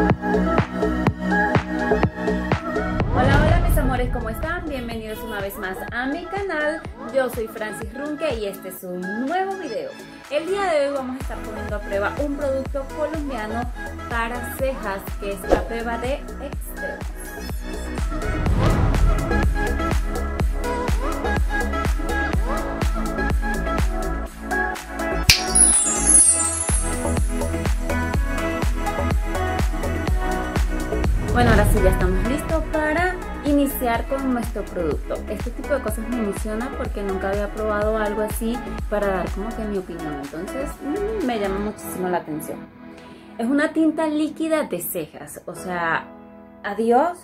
Hola, hola mis amores, ¿cómo están? Bienvenidos una vez más a mi canal. Yo soy Francis Runque y este es un nuevo video. El día de hoy vamos a estar poniendo a prueba un producto colombiano para cejas, que es la prueba de Extremos. Con nuestro producto. Este tipo de cosas me emociona porque nunca había probado algo así para dar como que mi opinión. Entonces mmm, me llama muchísimo la atención. Es una tinta líquida de cejas, o sea, adiós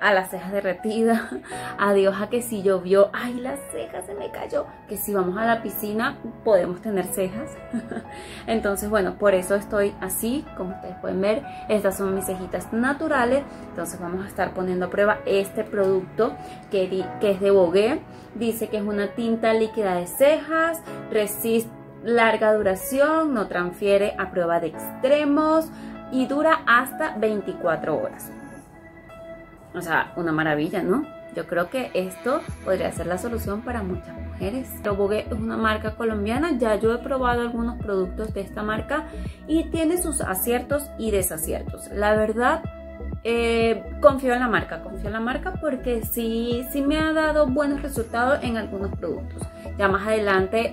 a las cejas derretidas, adiós a que si llovió, ay la ceja se me cayó, que si vamos a la piscina podemos tener cejas. Entonces bueno, por eso estoy así, como ustedes pueden ver, estas son mis cejitas naturales, entonces vamos a estar poniendo a prueba este producto que, que es de Bogué, dice que es una tinta líquida de cejas, resiste larga duración, no transfiere a prueba de extremos y dura hasta 24 horas. O sea, una maravilla, ¿no? Yo creo que esto podría ser la solución para muchas mujeres. Bogué es una marca colombiana, ya yo he probado algunos productos de esta marca y tiene sus aciertos y desaciertos. La verdad, eh, confío en la marca, confío en la marca porque sí, sí me ha dado buenos resultados en algunos productos. Ya más adelante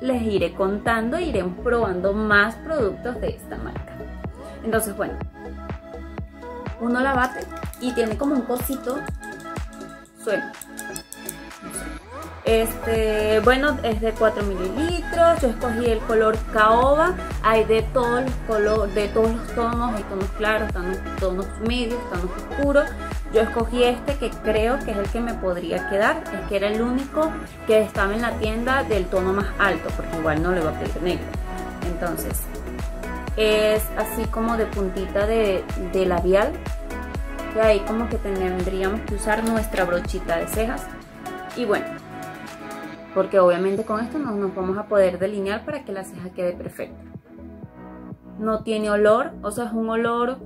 les iré contando, e iremos probando más productos de esta marca. Entonces, bueno, uno la bate y tiene como un cosito suena este bueno es de 4 mililitros yo escogí el color caoba hay de todos los colores de todos los tonos hay tonos claros tonos, medios tonos oscuros. Yo escogí este que creo que es el que me podría quedar es que era el único que estaba en la tienda del tono más alto porque igual no le va a pedir negro. Entonces es así como de puntita de, de labial y ahí como que tendríamos que usar nuestra brochita de cejas. Y bueno porque obviamente con esto no nos vamos a poder delinear para que la ceja quede perfecta. No tiene olor o sea es un olor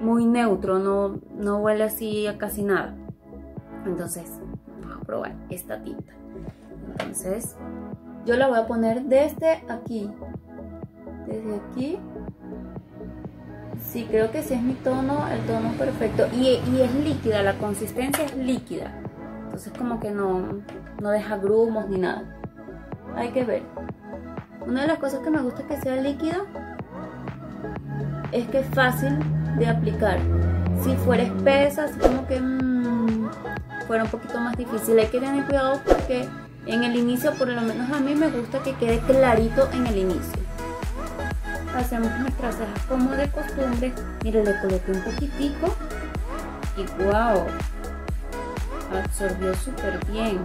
muy neutro no, no huele así a casi nada. Entonces vamos a probar esta tinta. Entonces yo la voy a poner desde aquí desde aquí sí creo que sí es mi tono el tono perfecto. Y, es líquida la consistencia es líquida. Entonces como que no, no deja grumos ni nada. Hay que ver. Una de las cosas que me gusta que sea líquida es que es fácil de aplicar. Si fuera espesa así como que mmm, fuera un poquito más difícil. Hay que tener cuidado porque en el inicio por lo menos a mí me gusta que quede clarito en el inicio hacemos nuestras cejas como de costumbre. Mire le coloqué un poquitico y wow absorbió súper bien.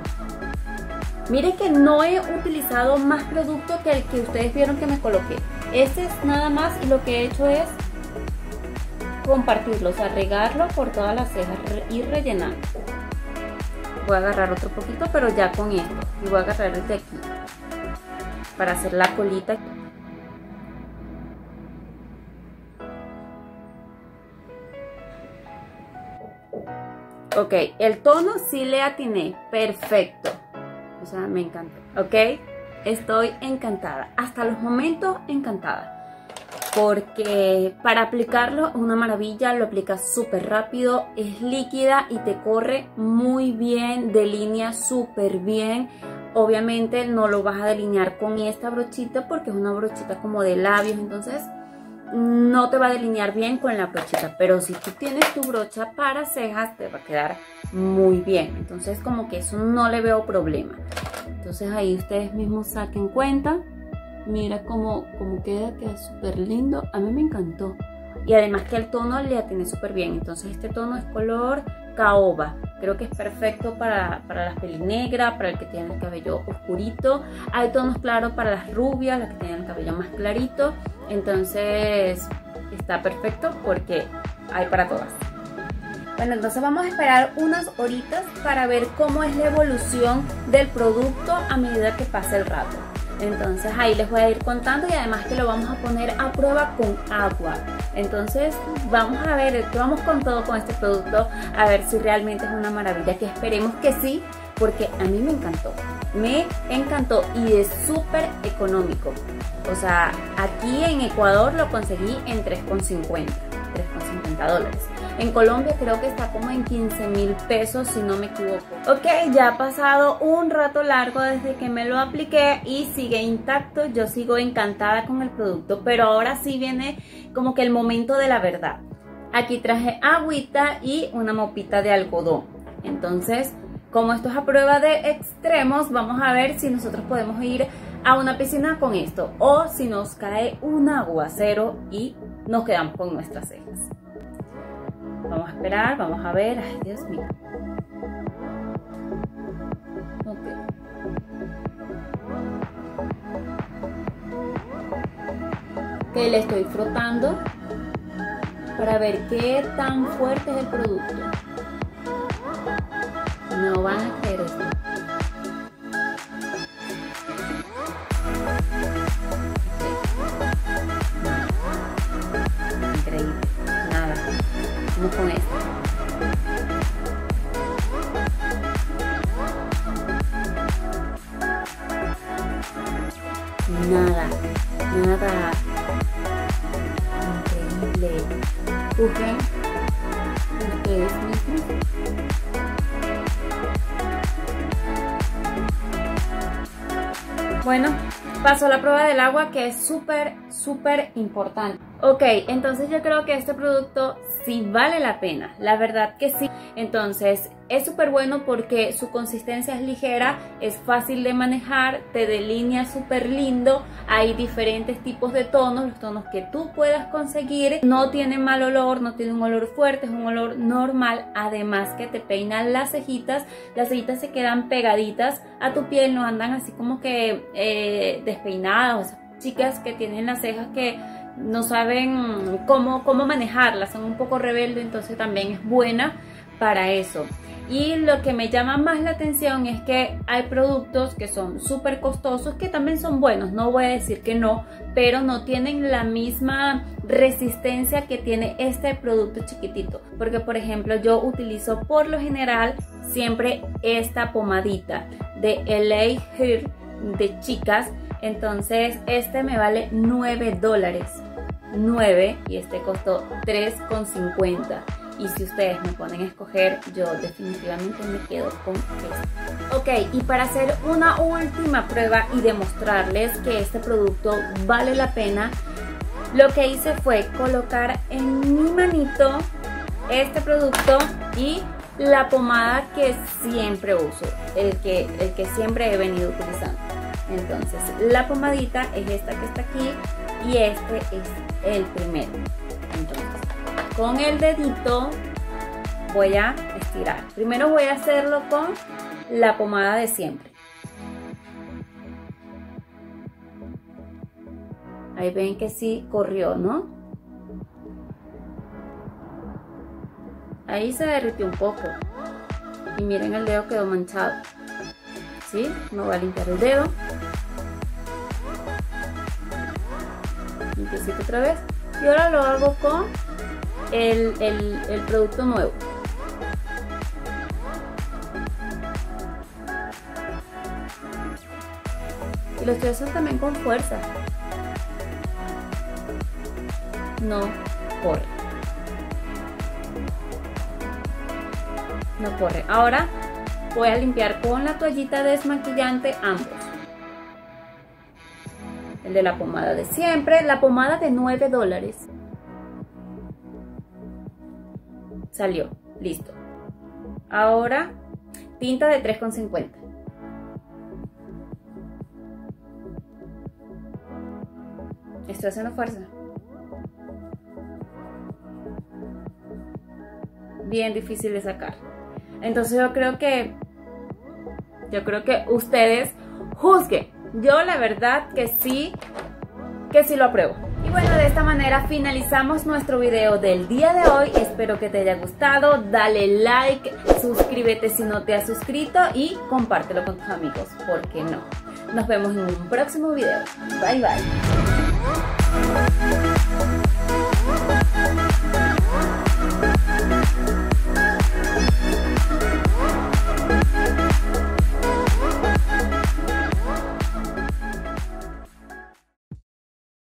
Mire que no he utilizado más producto que el que ustedes vieron que me coloqué. Este es nada más y lo que he hecho es compartirlo, o sea, regarlo por todas las cejas y rellenar. Voy a agarrar otro poquito pero ya con esto. Y voy a agarrar desde aquí para hacer la colita Ok, el tono sí le atiné, perfecto. O sea, me encantó, ¿ok? Estoy encantada, hasta los momentos encantada. Porque para aplicarlo es una maravilla, lo aplicas súper rápido, es líquida y te corre muy bien, delinea súper bien. Obviamente no lo vas a delinear con esta brochita porque es una brochita como de labios, entonces no te va a delinear bien con la brochita, pero si tú tienes tu brocha para cejas te va a quedar muy bien. Entonces como que eso no le veo problema. Entonces ahí ustedes mismos saquen cuenta. Mira cómo, cómo queda, queda súper lindo. A mí me encantó. Y además que el tono le atiene súper bien. Entonces este tono es color caoba. Creo que es perfecto para, para las pelis negras, para el que tiene el cabello oscurito. Hay tonos claros para las rubias, las que tienen el cabello más clarito. Entonces está perfecto porque hay para todas. Bueno, entonces vamos a esperar unas horitas para ver cómo es la evolución del producto a medida que pasa el rato. Entonces ahí les voy a ir contando y además que lo vamos a poner a prueba con agua. Entonces vamos a ver, vamos con todo con este producto, a ver si realmente es una maravilla, que esperemos que sí, porque a mí me encantó. Me encantó y es súper económico. O sea, aquí en Ecuador lo conseguí en 3,50, 3,50 dólares. En Colombia creo que está como en 15 mil pesos si no me equivoco. Ok, ya ha pasado un rato largo desde que me lo apliqué y sigue intacto. Yo sigo encantada con el producto, pero ahora sí viene como que el momento de la verdad. Aquí traje agüita y una mopita de algodón. Entonces, como esto es a prueba de extremos, vamos a ver si nosotros podemos ir a una piscina con esto o si nos cae un aguacero y nos quedamos con nuestras cejas. Vamos a esperar, vamos a ver. Ay, Dios mío. Que le estoy frotando para ver qué tan fuerte es el producto. No van a creer esto. con esto. Nada, nada. Increíble. Busquen Bueno, pasó la prueba del agua que es súper, súper importante. Ok, entonces yo creo que este producto sí vale la pena, la verdad que sí. Entonces es súper bueno porque su consistencia es ligera, es fácil de manejar, te delinea súper lindo, hay diferentes tipos de tonos, los tonos que tú puedas conseguir, no tiene mal olor, no tiene un olor fuerte, es un olor normal, además que te peinan las cejitas, las cejitas se quedan pegaditas a tu piel, no andan así como que eh, despeinadas, chicas que tienen las cejas que no saben cómo, cómo manejarla, son un poco rebeldes, entonces también es buena para eso. Y lo que me llama más la atención es que hay productos que son súper costosos que también son buenos, no voy a decir que no, pero no tienen la misma resistencia que tiene este producto chiquitito. Porque por ejemplo yo utilizo por lo general siempre esta pomadita de LA Hair de chicas. Entonces este me vale 9 dólares. 9 y este costó 3,50 y si ustedes me ponen a escoger, yo definitivamente me quedo con este. Ok, y para hacer una última prueba y demostrarles que este producto vale la pena, lo que hice fue colocar en mi manito este producto y la pomada que siempre uso, el que, el que siempre he venido utilizando. Entonces, la pomadita es esta que está aquí y este es el primero. Entonces, con el dedito voy a estirar. Primero voy a hacerlo con la pomada de siempre. Ahí ven que sí corrió, ¿no? Ahí se derritió un poco. Y miren el dedo quedó manchado. ¿Sí? Me voy a limpiar el dedo. Limpiecito otra vez. Y ahora lo hago con el, el producto nuevo. Y lo estoy también con fuerza. No corre. No corre. Ahora voy a limpiar con la toallita desmaquillante ambos el de la pomada de siempre, la pomada de 9 dólares. Salió, listo. Ahora, tinta de 3,50. Estoy haciendo fuerza. Bien difícil de sacar. Entonces yo creo que, yo creo que ustedes juzguen yo la verdad que sí, que sí lo apruebo. Y bueno, de esta manera finalizamos nuestro video del día de hoy. Espero que te haya gustado. Dale like, suscríbete si no te has suscrito y compártelo con tus amigos, ¿por qué no? Nos vemos en un próximo video. Bye bye.